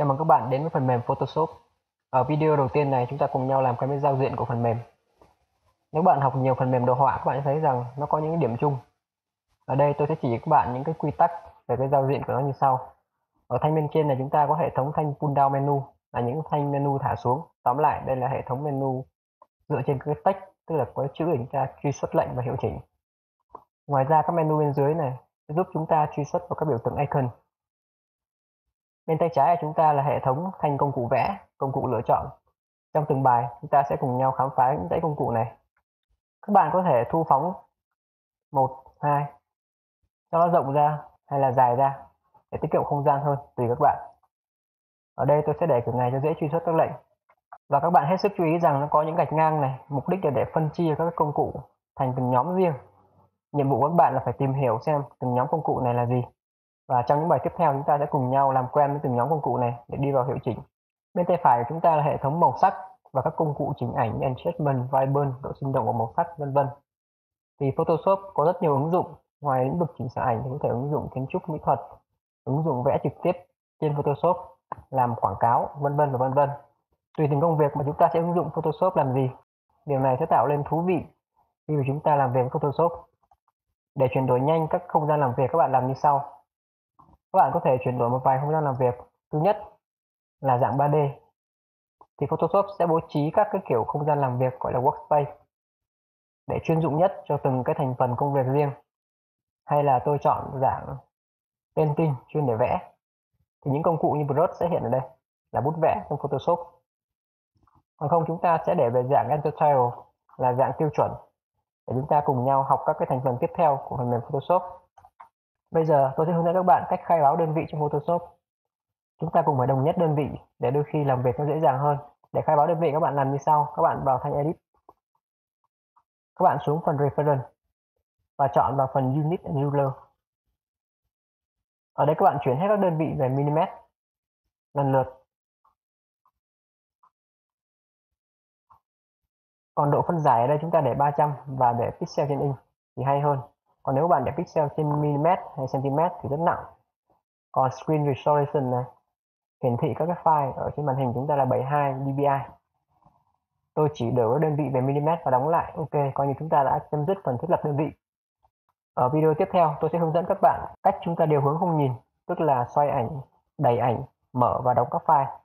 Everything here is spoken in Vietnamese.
Chào mừng các bạn đến với phần mềm Photoshop. Ở video đầu tiên này, chúng ta cùng nhau làm cái giao diện của phần mềm. Nếu bạn học nhiều phần mềm đồ họa, các bạn sẽ thấy rằng nó có những điểm chung. Ở đây tôi sẽ chỉ các bạn những cái quy tắc về cái giao diện của nó như sau. Ở thanh bên trên này, chúng ta có hệ thống thanh pull down menu, là những thanh menu thả xuống. Tóm lại, đây là hệ thống menu dựa trên cái text, tức là có chữ để chúng ta truy xuất lệnh và hiệu chỉnh. Ngoài ra, các menu bên dưới này sẽ giúp chúng ta truy xuất vào các biểu tượng icon Bên tay trái của chúng ta là hệ thống thành công cụ vẽ, công cụ lựa chọn. Trong từng bài, chúng ta sẽ cùng nhau khám phá những dãy công cụ này. Các bạn có thể thu phóng 1, 2, cho nó rộng ra hay là dài ra để tiết kiệm không gian hơn tùy các bạn. Ở đây tôi sẽ để kiểu này cho dễ truy xuất các lệnh. Và các bạn hết sức chú ý rằng nó có những gạch ngang này, mục đích là để phân chia các công cụ thành từng nhóm riêng. Nhiệm vụ của các bạn là phải tìm hiểu xem từng nhóm công cụ này là gì và trong những bài tiếp theo chúng ta sẽ cùng nhau làm quen với từng nhóm công cụ này để đi vào hiệu chỉnh. Bên tay phải của chúng ta là hệ thống màu sắc và các công cụ chỉnh ảnh enchantment, vibrant, độ sinh động của màu sắc vân vân. Thì Photoshop có rất nhiều ứng dụng, ngoài lĩnh vực chỉnh sửa ảnh thì có thể ứng dụng kiến trúc mỹ thuật, ứng dụng vẽ trực tiếp trên Photoshop, làm quảng cáo vân vân và vân vân. Tùy từng công việc mà chúng ta sẽ ứng dụng Photoshop làm gì. Điều này sẽ tạo lên thú vị khi mà chúng ta làm việc với Photoshop. Để chuyển đổi nhanh các không gian làm việc các bạn làm như sau các bạn có thể chuyển đổi một vài không gian làm việc. Thứ nhất là dạng 3D thì Photoshop sẽ bố trí các cái kiểu không gian làm việc, gọi là workspace, để chuyên dụng nhất cho từng cái thành phần công việc riêng. Hay là tôi chọn dạng painting chuyên để vẽ. Thì những công cụ như brush sẽ hiện ở đây, là bút vẽ trong Photoshop. Còn không, chúng ta sẽ để về dạng Entertail là dạng tiêu chuẩn, để chúng ta cùng nhau học các cái thành phần tiếp theo của phần mềm Photoshop. Bây giờ tôi sẽ hướng dẫn các bạn cách khai báo đơn vị trong Photoshop. Chúng ta cùng phải đồng nhất đơn vị để đôi khi làm việc nó dễ dàng hơn. Để khai báo đơn vị, các bạn làm như sau. Các bạn vào thanh Edit. Các bạn xuống phần Reference và chọn vào phần Unit and Ruler. Ở đây các bạn chuyển hết các đơn vị về mm lần lượt. Còn độ phân giải ở đây chúng ta để 300 và để pixel trên inch thì hay hơn còn nếu bạn để pixel trên mm hay cm thì rất nặng. Còn screen resolution này, hiển thị các cái file ở trên màn hình chúng ta là 72 dpi. Tôi chỉ đổi đơn vị về mm và đóng lại. Ok, coi như chúng ta đã chấm dứt phần thiết lập đơn vị. Ở video tiếp theo, tôi sẽ hướng dẫn các bạn cách chúng ta điều hướng không nhìn, tức là xoay ảnh, đẩy ảnh, mở và đóng các file.